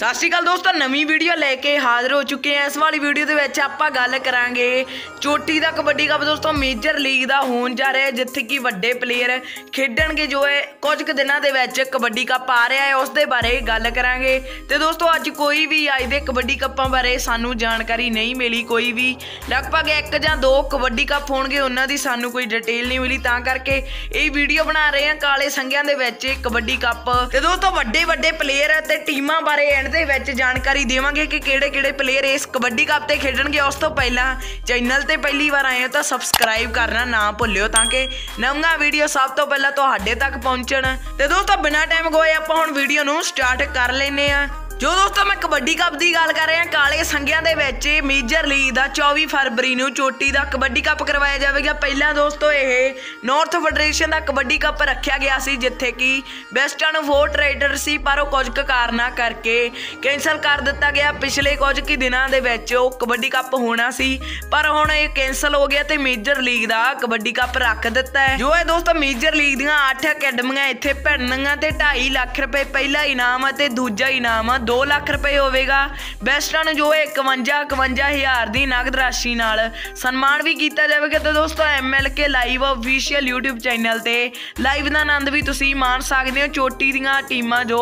ਸਤਿ ਸ਼੍ਰੀ ਅਕਾਲ ਦੋਸਤੋ, ਨਵੀਂ ਵੀਡੀਓ ਲੈ ਕੇ ਹਾਜ਼ਰ ਹੋ ਚੁੱਕੇ ਹਾਂ। ਇਸ ਵਾਲੀ ਵੀਡੀਓ ਦੇ ਵਿੱਚ ਆਪਾਂ ਗੱਲ ਕਰਾਂਗੇ ਚੋਟੀ ਦਾ ਕਬੱਡੀ ਕੱਪ। ਦੋਸਤੋ ਮੇਜਰ ਲੀਗ ਦਾ ਹੋਣ ਜਾ ਰਿਹਾ ਹੈ, ਜਿੱਥੇ ਕਿ ਵੱਡੇ ਪਲੇਅਰ ਖੇਡਣਗੇ ਜੋ ਹੈ ਕੁਝ ਕੁ ਦਿਨਾਂ ਦੇ ਵਿੱਚ ਕਬੱਡੀ ਕੱਪ ਆ ਰਿਹਾ ਹੈ। ਉਸ ਦੇ ਬਾਰੇ ਗੱਲ ਕਰਾਂਗੇ। ਤੇ ਦੋਸਤੋ, ਅੱਜ ਕੋਈ ਵੀ ਅੱਜ ਦੇ ਕਬੱਡੀ ਕੱਪਾਂ ਬਾਰੇ ਸਾਨੂੰ ਜਾਣਕਾਰੀ ਨਹੀਂ ਮਿਲੀ ਕੋਈ ਵੀ। ਲਗਭਗ ਇੱਕ ਜਾਂ ਦੋ ਕਬੱਡੀ ਕੱਪ ਹੋਣਗੇ, ਉਹਨਾਂ ਦੀ ਸਾਨੂੰ ਕੋਈ ਡਿਟੇਲ ਨਹੀਂ ਮਿਲੀ। ਤਾਂ ਕਰਕੇ ਇਹ ਵੀਡੀਓ ਬਣਾ ਰਹੇ ਹਾਂ ਕਾਲੇ ਸੰਗਿਆਂ ਦੇ ਵਿੱਚ ਕਬੱਡੀ ਕੱਪ। ਤੇ ਦੋਸਤੋ ਵੱਡੇ ਵੱਡੇ ਪਲੇਅਰ ਤੇ ਟੀਮਾਂ ਬਾਰੇ ਐਂਡ ਦੇ ਵਿੱਚ ਜਾਣਕਾਰੀ ਦੇਵਾਂਗੇ ਕਿ ਕਿਹੜੇ ਕਿਹੜੇ ਪਲੇਅਰ ਇਸ ਕਬੱਡੀ ਕੱਪ ਤੇ ਖੇਡਣਗੇ। ਉਸ ਤੋਂ ਪਹਿਲਾਂ ਚੈਨਲ ਤੇ ਪਹਿਲੀ ਵਾਰ ਆਏ ਹੋ ਤਾਂ ਸਬਸਕ੍ਰਾਈਬ ਕਰਨਾ ਨਾ ਭੁੱਲਿਓ ਤਾਂ ਕਿ ਨਵੀਆਂ ਵੀਡੀਓ ਸਭ ਤੋਂ ਪਹਿਲਾਂ ਤੁਹਾਡੇ ਤੱਕ ਪਹੁੰਚਣ। ਤੇ ਦੋਸਤੋ ਬਿਨਾਂ ਟਾਈਮ ਗੋਏ ਆਪਾਂ ਹੁਣ ਵੀਡੀਓ ਨੂੰ ਸਟਾਰਟ ਕਰ ਲੈਨੇ ਆ ਜੋ ਦੋਸਤੋ, ਮੈਂ ਕਬੱਡੀ ਕੱਪ ਦੀ ਗੱਲ ਕਰ ਰਿਹਾ, ਕਾਲੇ ਸੰਗਿਆਂ ਦੇ ਵਿੱਚ ਮੇਜਰ ਲੀਗ ਦਾ 24 ਫਰਵਰੀ ਨੂੰ ਚੋਟੀ ਦਾ ਕਬੱਡੀ ਕੱਪ ਕਰਵਾਇਆ ਜਾਵੇਗਾ। ਪਹਿਲਾਂ ਦੋਸਤੋ, ਇਹ ਨਾਰਥ ਫੈਡਰੇਸ਼ਨ ਦਾ ਕਬੱਡੀ ਕੱਪ ਰੱਖਿਆ ਗਿਆ ਸੀ, ਜਿੱਥੇ ਕਿ ਵੈਸਟਰਨ ਵੋਟ ਰਾਈਡਰ ਸੀ, ਪਰ ਉਹ ਕੁਝ ਕੁ ਕਾਰਨਾਂ ਕਰਕੇ ਕੈਨਸਲ ਕਰ ਦਿੱਤਾ ਗਿਆ। ਪਿਛਲੇ ਕੁਝ ਕੁ ਦਿਨਾਂ ਦੇ ਵਿੱਚ ਉਹ ਕਬੱਡੀ ਕੱਪ ਹੋਣਾ ਸੀ, ਪਰ ਹੁਣ ਇਹ ਕੈਨਸਲ ਹੋ ਗਿਆ ਤੇ ਮੇਜਰ ਲੀਗ ਦਾ ਕਬੱਡੀ ਕੱਪ ਰੱਖ ਦਿੱਤਾ ਹੈ। ਜੋ ਇਹ ਦੋਸਤੋ ਮੇਜਰ ਲੀਗ ਦੀਆਂ 8 ਅਕੈਡਮੀਆਂ ਇੱਥੇ ਭਿੜਨਗੀਆਂ ਤੇ 2.5 ਲੱਖ ਰੁਪਏ ਪਹਿਲਾ ਇਨਾਮ ਅਤੇ ਦੂਜਾ ਇਨਾਮ 2 ਲੱਖ ਰੁਪਏ ਹੋਵੇਗਾ। ਬੈਸਟਾਂ ਜੋ ਹੈ 51 51000 ਦੀ ਨਗਦ ਰਾਸ਼ੀ ਨਾਲ। ਸਨਮਾਨ ਵੀ ਕੀਤਾ ਜਾਵੇਗਾ ਤੇ ਦੋਸਤੋ MLK live official YouTube channel ਤੇ। ਲਾਈਵ ਦਾ ਆਨੰਦ ਵੀ ਤੁਸੀਂ ਮਾਣ ਸਕਦੇ ਹੋ। ਚੋਟੀ ਦੀਆਂ ਟੀਮਾਂ ਜੋ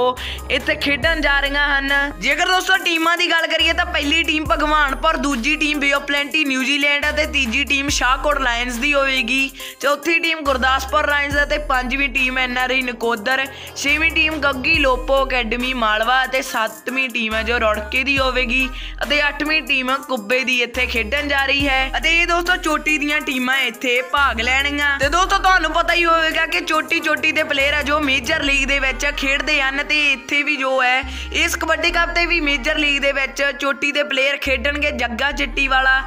ਇੱਥੇ ਖੇਡਣ ਜਾ ਰਹੀਆਂ ਹਨ। ਜੇਕਰ ਦੋਸਤੋ, ਟੀਮਾਂ ਦੀ ਗੱਲ ਕਰੀਏ ਤਾਂ ਪਹਿਲੀ ਟੀਮ ਭਗਵਾਨਪੁਰ, ਦੂਜੀ ਟੀਮ ਬੇਓ ਪਲੈਂਟੀ ਨਿਊਜ਼ੀਲੈਂਡ ਅਤੇ ਤੀਜੀ ਟੀਮ ਸ਼ਾਹਕੋਟ ਲਾਇਨਸ ਦੀ ਹੋਵੇਗੀ। ਚੌਥੀ ਟੀਮ ਗੁਰਦਾਸਪੁਰ ਲਾਇਨਸ ਅਤੇ ਪੰਜਵੀਂ ਟੀਮ ਐਨਆਰਆਈ ਨਕੋਦਰ ਛੇਵੀਂ ਟੀਮ ਗੱਗੀ ਲੋਪੋ ਅਕੈਡਮੀ ਮਾਲਵਾ ਅਤੇ ਸੱਤ ਸੱਤਵੀਂ ਟੀਮ ਹੈ ਜੋ ਰੌੜਕੇ ਦੀ ਹੋਵੇਗੀ ਅਤੇ ਅੱਠਵੀਂ ਟੀਮ ਕੁੱਬੇ ਦੀ ਇੱਥੇ ਖੇਡਣ ਜਾ ਰਹੀ ਹੈ। ਅਤੇ ਇਹ ਦੋਸਤੋ ਚੋਟੀ ਦੀਆਂ ਟੀਮਾਂ ਇੱਥੇ ਭਾਗ ਲੈਣਗੀਆਂ। ਤੇ ਦੋਸਤੋ ਤੁਹਾਨੂੰ ਪਤਾ ਹੀ ਹੋਵੇਗਾ ਕਿ ਚੋਟੀ ਚੋਟੀ ਦੇ ਪਲੇਅਰ ਆ ਜੋ ਮੇਜਰ ਲੀਗ ਦੇ ਵਿੱਚ ਖੇਡਦੇ ਹਨ ਤੇ ਇੱਥੇ ਵੀ ਜੋ ਹੈ, ਇਸ ਕਬੱਡੀ ਕੱਪ ਤੇ ਵੀ ਮੇਜਰ ਲੀਗ ਦੇ ਵਿੱਚ ਚੋਟੀ ਦੇ ਪਲੇਅਰ ਖੇਡਣਗੇ। ਜੱਗਾ ਚਿੱਟੀ ਵਾਲਾ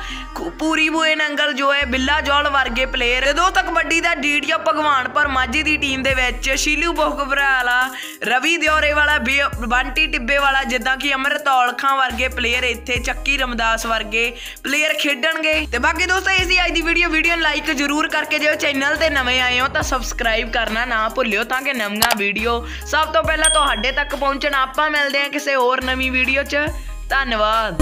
ਪੂਰੀ ਬੂਏ ਨੰਗਲ ਜੋ ਹੈ, ਬਿੱਲਾ ਜੋਲ ਵਰਗੇ ਪਲੇਅਰ ਤੇ ਦੋਸਤੋ ਕਬੱਡੀ ਦਾ ਡੀਡੀਓ ਭਗਵਾਨਪੁਰ ਮਾਝੀ ਦੀ ਟੀਮ ਦੇ ਵਿੱਚ ਸ਼ੀਲੂ ਬੋਗਬਰਾ ਵਾਲਾ ਰਵੀ ਦਿਓਰੇ ਵਾਲਾ ਬੇ- ਬੰਟੀ ਟਿੱਬੇ ਵਾਲਾ ਜਿੱਦਾਂ ਕਿ ਅਮਰਤ ਔਲਖਾਂ ਵਰਗੇ ਪਲੇਅਰ ਇੱਥੇ, ਚੱਕੀ ਰਮਦਾਸ ਵਰਗੇ ਪਲੇਅਰ ਖੇਡਣਗੇ। ਤੇ ਬਾਕੀ ਦੋਸਤੋ, ਇਸ ਦੀ ਅੱਜ ਦੀ ਵੀਡੀਓ ਵੀਡੀਓ ਨੂੰ ਲਾਈਕ ਜ਼ਰੂਰ ਕਰਕੇ ਜਿਓ ਚੈਨਲ ਤੇ ਨਵੇਂ ਆਏ ਹੋ ਤਾਂ ਸਬਸਕ੍ਰਾਈਬ ਕਰਨਾ ਨਾ ਭੁੱਲਿਓ ਤਾਂ ਕਿ ਨਵੀਆਂ ਵੀਡੀਓ ਸਭ ਤੋਂ ਪਹਿਲਾਂ ਤੁਹਾਡੇ ਤੱਕ ਪਹੁੰਚਣ। ਆਪਾਂ ਮਿਲਦੇ ਹਾਂ ਕਿਸੇ ਹੋਰ ਨਵੀਂ ਵੀਡੀਓ 'ਚ। ਧੰਨਵਾਦ।